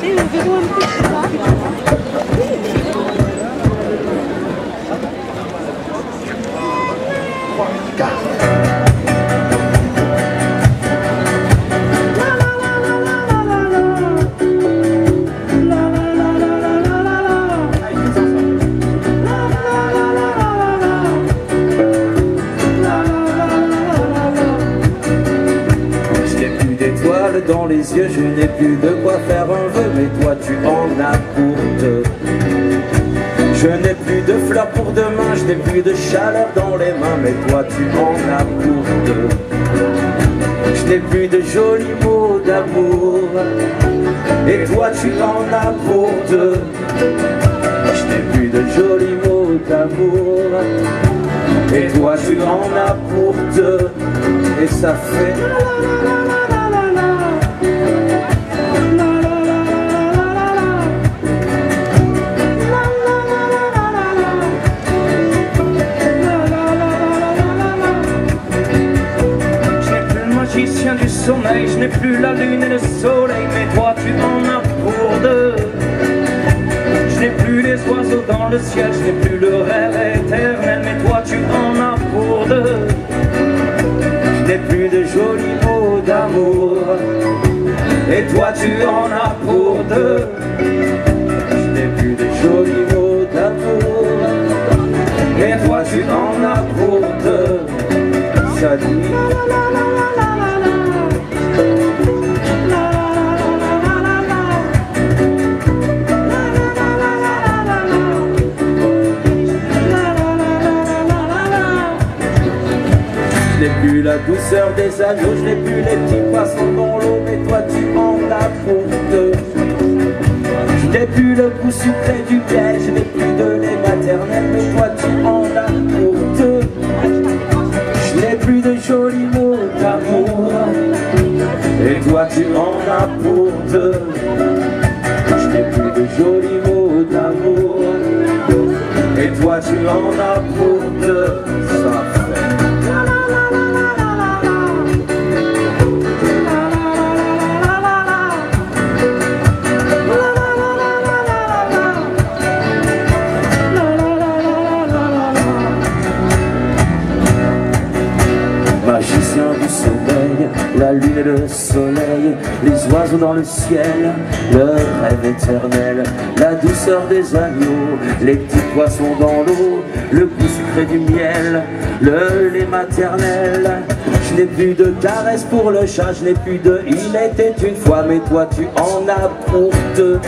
Thank you. Dans les yeux, je n'ai plus de quoi faire un vœu, mais toi tu en as pour deux. Je n'ai plus de fleurs pour demain, je n'ai plus de chaleur dans les mains, mais toi tu en as pour deux. Je n'ai plus de jolis mots d'amour, et toi tu en as pour deux. Je n'ai plus de jolis mots d'amour, et toi tu en as pour deux. Et ça fait... je n'ai plus la lune et le soleil, mais toi tu en as pour deux. Je n'ai plus les oiseaux dans le ciel, je n'ai plus le rêve éternel, mais toi tu en as pour deux. Je n'ai plus de jolis mots d'amour, et toi tu en as pour deux. Je n'ai plus de jolis mots d'amour, et toi tu en as pour deux. Ça dit... plus la douceur des agneaux, je n'ai plus les petits poissons dans l'eau, mais toi tu en deux. Je n'ai plus le goût sucré du miel, je n'ai plus de lait maternel, mais toi tu en deux. Je n'ai plus de jolis mots d'amour, et toi tu en deux. Je n'ai plus de jolis mots d'amour, et toi tu en as du sommeil, la lune et le soleil, les oiseaux dans le ciel, le rêve éternel, la douceur des agneaux, les petits poissons dans l'eau, le goût sucré du miel, le lait maternel. Je n'ai plus de caresses pour le chat, je n'ai plus de il était une fois, mais toi tu en as pour deux.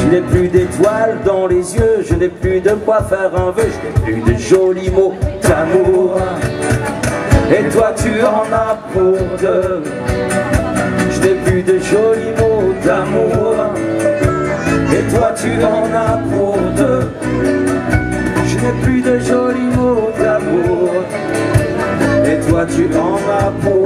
Je n'ai plus d'étoiles dans les yeux, je n'ai plus de quoi faire un vœu, je n'ai plus de jolis mots d'amour. Et toi tu en as pour deux. Je n'ai plus de jolis mots d'amour. Et toi tu en as pour deux. Je n'ai plus de jolis mots d'amour. Et toi tu en as pour